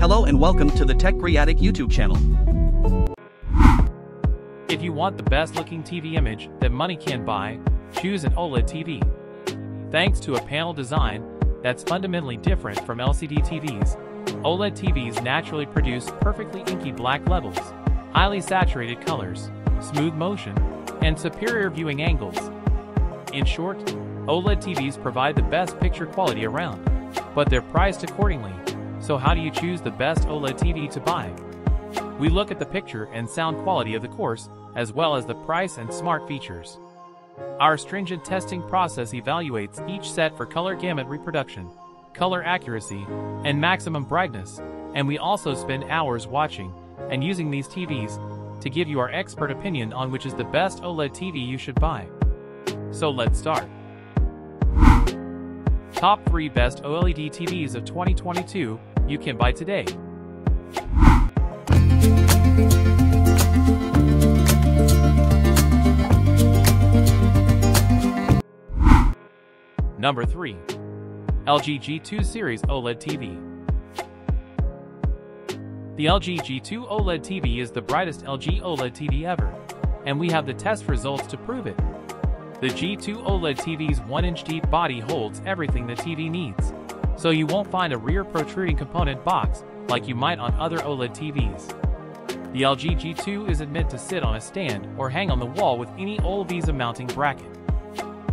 Hello and welcome to the Tech Greatic YouTube channel. If you want the best looking TV image that money can buy, choose an OLED TV. Thanks to a panel design that's fundamentally different from LCD TVs, OLED TVs naturally produce perfectly inky black levels, highly saturated colors, smooth motion, and superior viewing angles. In short, OLED TVs provide the best picture quality around, but they're priced accordingly. So how do you choose the best OLED TV to buy? We look at the picture and sound quality of the course, as well as the price and smart features. Our stringent testing process evaluates each set for color gamut reproduction, color accuracy, and maximum brightness, and we also spend hours watching and using these TVs to give you our expert opinion on which is the best OLED TV you should buy. So let's start. Top 3 Best OLED TVs of 2022 you can buy today. Number 3. LG G2 Series OLED TV. The LG G2 OLED TV is the brightest LG OLED TV ever, and we have the test results to prove it. The G2 OLED TV's 1-inch deep body holds everything the TV needs, so you won't find a rear protruding component box like you might on other OLED TVs. The LG G2 isn't meant to sit on a stand or hang on the wall with any old VESA mounting bracket.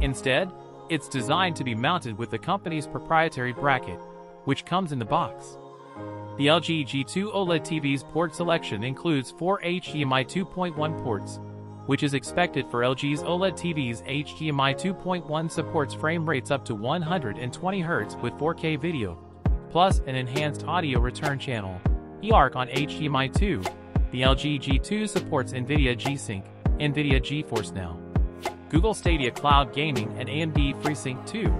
Instead, it's designed to be mounted with the company's proprietary bracket, which comes in the box. The LG G2 OLED TV's port selection includes four HDMI 2.1 ports, which is expected for LG's OLED TV's HDMI 2.1 supports frame rates up to 120 Hz with 4K video, plus an enhanced audio return channel, eARC on HDMI 2. The LG G2 supports NVIDIA G-Sync, NVIDIA GeForce Now, Google Stadia Cloud Gaming and AMD FreeSync 2.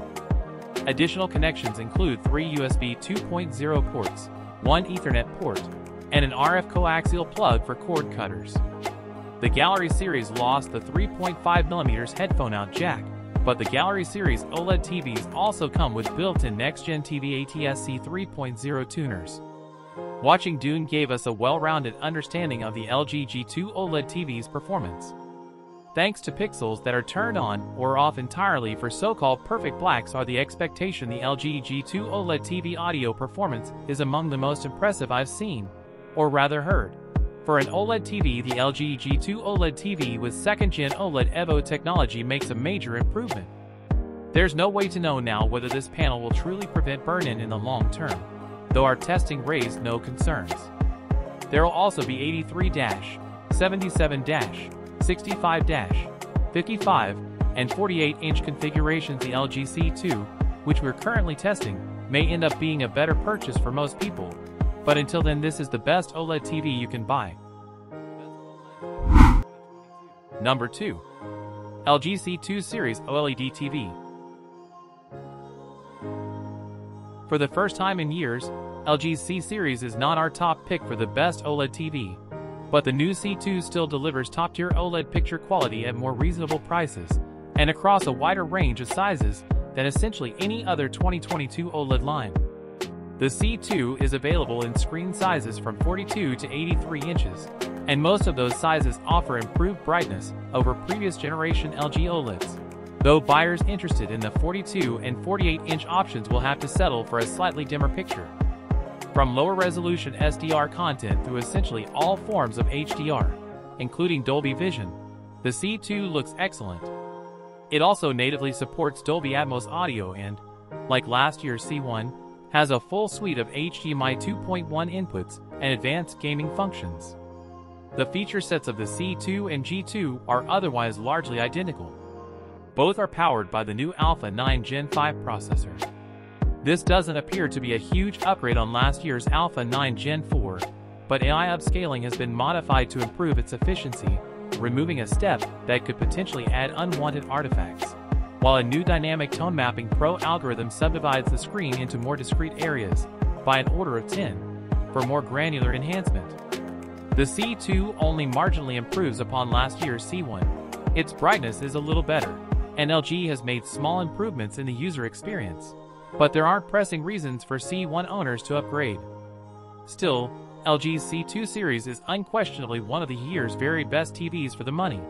Additional connections include three USB 2.0 ports, one Ethernet port, and an RF coaxial plug for cord cutters. The Gallery Series lost the 3.5mm headphone out jack, but the Gallery Series OLED TVs also come with built-in next-gen TV ATSC 3.0 tuners. Watching Dune gave us a well-rounded understanding of the LG G2 OLED TV's performance. Thanks to pixels that are turned on or off entirely for so-called perfect blacks are the expectation the LG G2 OLED TV audio performance is among the most impressive I've seen, or rather heard. For an OLED TV the LG G2 OLED TV with 2nd Gen OLED EVO technology makes a major improvement. There's no way to know now whether this panel will truly prevent burn-in in the long term, though our testing raised no concerns. There will also be 83 77 65-55 and 48-inch configurations the LG C2, which we're currently testing, may end up being a better purchase for most people, but until then this is the best OLED TV you can buy. Number 2. LG C2 Series OLED TV For the first time in years, LG's C-Series is not our top pick for the best OLED TV, but the new C2 still delivers top-tier OLED picture quality at more reasonable prices, and across a wider range of sizes than essentially any other 2022 OLED line. The C2 is available in screen sizes from 42 to 83 inches, and most of those sizes offer improved brightness over previous generation LG OLEDs. Though buyers interested in the 42 and 48 inch options will have to settle for a slightly dimmer picture. From lower resolution SDR content through essentially all forms of HDR, including Dolby Vision, the C2 looks excellent. It also natively supports Dolby Atmos audio and, like last year's C1, has a full suite of HDMI 2.1 inputs and advanced gaming functions. The feature sets of the C2 and G2 are otherwise largely identical. Both are powered by the new Alpha 9 Gen 5 processor. This doesn't appear to be a huge upgrade on last year's Alpha 9 Gen 4, but AI upscaling has been modified to improve its efficiency, removing a step that could potentially add unwanted artifacts. While a new Dynamic Tone Mapping Pro algorithm subdivides the screen into more discrete areas, by an order of 10, for more granular enhancement. The C2 only marginally improves upon last year's C1. Its brightness is a little better, and LG has made small improvements in the user experience but there aren't pressing reasons for C1 owners to upgrade. Still, LG's C2 series is unquestionably one of the year's very best TVs for the money,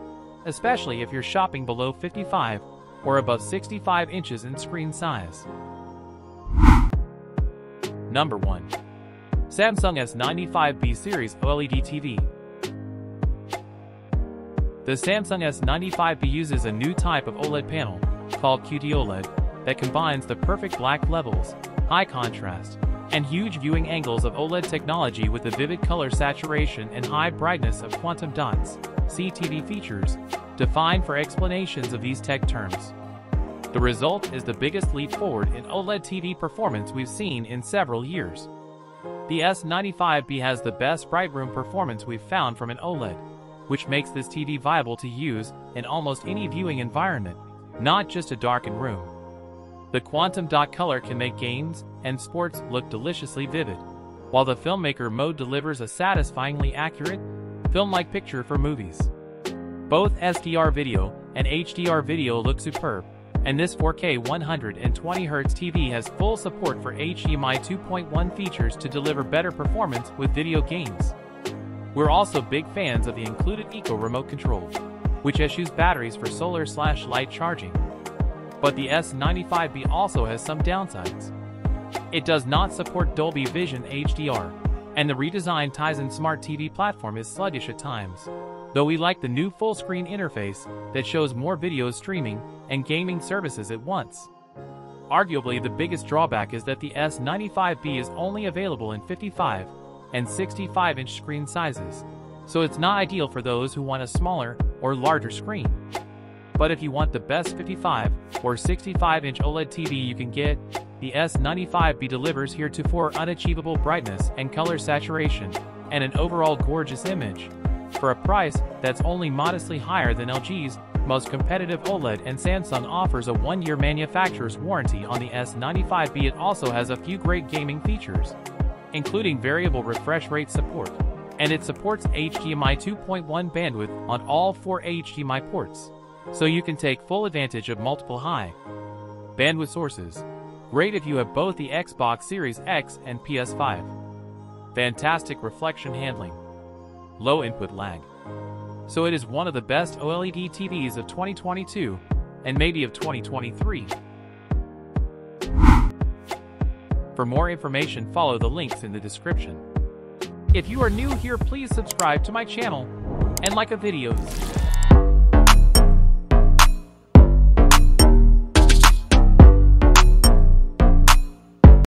especially if you're shopping below 55 or above 65 inches in screen size. Number 1. Samsung S95B Series OLED TV. The Samsung S95B uses a new type of OLED panel, called QD OLED, that combines the perfect black levels, high contrast, and huge viewing angles of OLED technology with the vivid color saturation and high brightness of quantum dots, CTV features, defined for explanations of these tech terms. The result is the biggest leap forward in OLED TV performance we've seen in several years. The S95B has the best bright room performance we've found from an OLED, which makes this TV viable to use in almost any viewing environment, not just a darkened room. The quantum dot color can make games and sports look deliciously vivid, while the filmmaker mode delivers a satisfyingly accurate, film-like picture for movies. Both SDR video and HDR video look superb, and this 4K 120Hz TV has full support for HDMI 2.1 features to deliver better performance with video games. We're also big fans of the included Eco Remote Control, which eschews batteries for solar-slash-light charging. But the S95B also has some downsides. It does not support Dolby Vision HDR, and the redesigned Tizen Smart TV platform is sluggish at times though we like the new full-screen interface that shows more videos streaming and gaming services at once. Arguably, the biggest drawback is that the S95B is only available in 55 and 65-inch screen sizes, so it's not ideal for those who want a smaller or larger screen. But if you want the best 55 or 65-inch OLED TV you can get, the S95B delivers heretofore unachievable brightness and color saturation, and an overall gorgeous image for a price that's only modestly higher than LG's most competitive OLED and Samsung offers a one-year manufacturer's warranty on the S95B it also has a few great gaming features, including variable refresh rate support, and it supports HDMI 2.1 bandwidth on all four HDMI ports, so you can take full advantage of multiple high bandwidth sources. Great if you have both the Xbox Series X and PS5. Fantastic reflection handling low input lag. So it is one of the best OLED TVs of 2022 and maybe of 2023. For more information follow the links in the description. If you are new here please subscribe to my channel and like a videos.